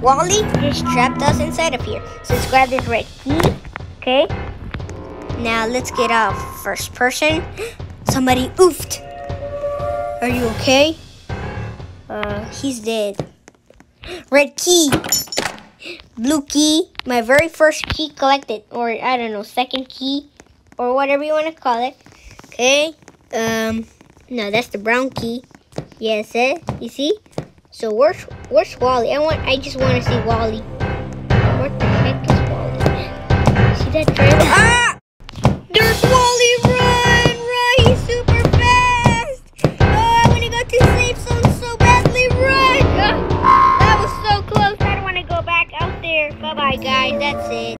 Wally just trapped us inside of here. So let's grab this red key. Okay. Now let's get out first person. Somebody oofed. Are you okay? Uh, he's dead. Red key. Blue key. My very first key collected. Or, I don't know, second key. Or whatever you want to call it. Okay. Um, no, that's the brown key. Yes, eh? You see? So where's where's Wally? I want I just want to see Wally. What the heck is Wally? See that driver? Ah! There's Wally! Run! Run! He's super fast! Oh, I want to go to sleep so so badly. Run! Ah! That was so close. I don't want to go back out there. Bye bye, guys. That's it.